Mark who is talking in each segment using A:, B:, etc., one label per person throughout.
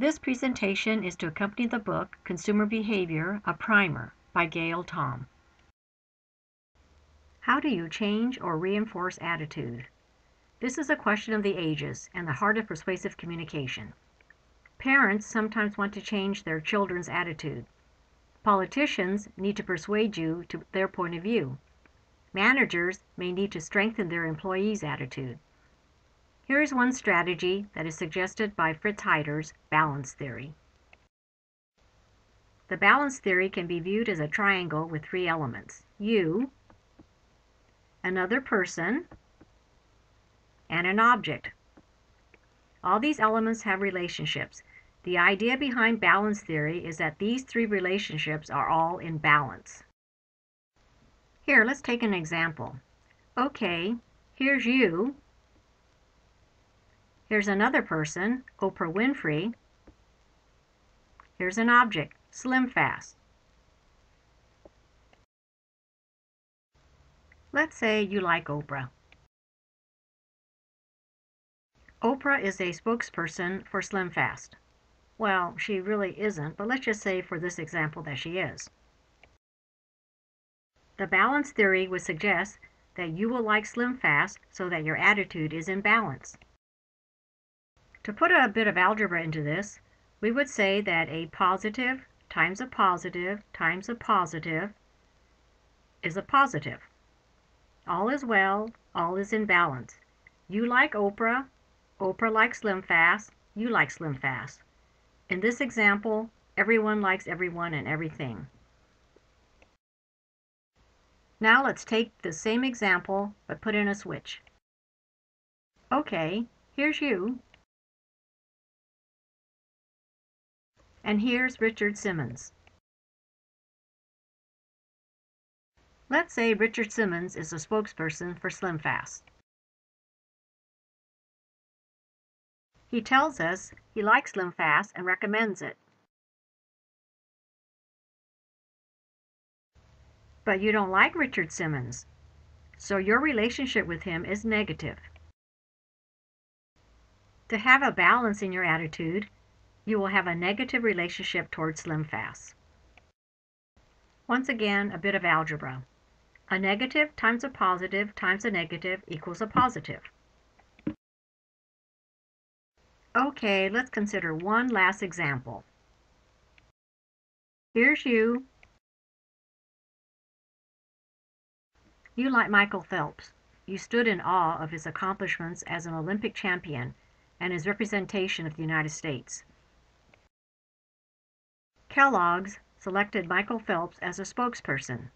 A: This presentation is to accompany the book Consumer Behavior, a Primer by Gail Tom. How do you change or reinforce attitude? This is a question of the ages and the heart of persuasive communication. Parents sometimes want to change their children's attitude. Politicians need to persuade you to their point of view. Managers may need to strengthen their employees' attitude. Here is one strategy that is suggested by Fritz Heider's balance theory. The balance theory can be viewed as a triangle with three elements. You, another person, and an object. All these elements have relationships. The idea behind balance theory is that these three relationships are all in balance. Here, let's take an example. Okay, here's you, Here's another person, Oprah Winfrey. Here's an object, SlimFast. Let's say you like Oprah. Oprah is a spokesperson for SlimFast. Well, she really isn't, but let's just say for this example that she is. The balance theory would suggest that you will like SlimFast so that your attitude is in balance. To put a bit of algebra into this, we would say that a positive times a positive times a positive is a positive. All is well, all is in balance. You like Oprah, Oprah likes SlimFast, you like SlimFast. In this example, everyone likes everyone and everything. Now let's take the same example, but put in a switch. Okay, here's you, And here's Richard Simmons. Let's say Richard Simmons is a spokesperson for SlimFast. He tells us he likes SlimFast and recommends it. But you don't like Richard Simmons, so your relationship with him is negative. To have a balance in your attitude, you will have a negative relationship towards SlimFast. Once again, a bit of algebra. A negative times a positive times a negative equals a positive. Okay, let's consider one last example. Here's you. You like Michael Phelps. You stood in awe of his accomplishments as an Olympic champion and his representation of the United States. Kellogg's selected Michael Phelps as a spokesperson.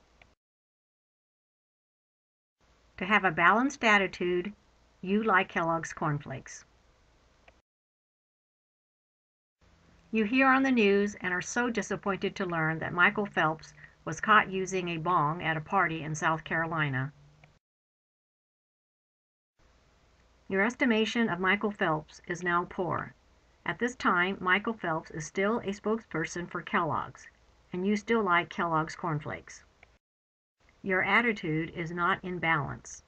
A: To have a balanced attitude, you like Kellogg's cornflakes. You hear on the news and are so disappointed to learn that Michael Phelps was caught using a bong at a party in South Carolina. Your estimation of Michael Phelps is now poor. At this time, Michael Phelps is still a spokesperson for Kellogg's, and you still like Kellogg's cornflakes. Your attitude is not in balance.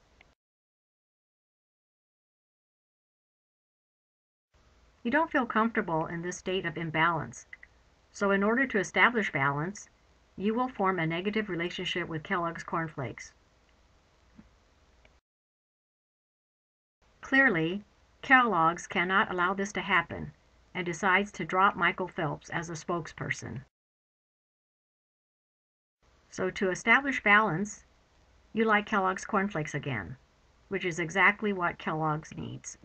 A: You don't feel comfortable in this state of imbalance, so in order to establish balance, you will form a negative relationship with Kellogg's cornflakes. Clearly, Kellogg's cannot allow this to happen and decides to drop Michael Phelps as a spokesperson. So to establish balance, you like Kellogg's cornflakes again, which is exactly what Kellogg's needs.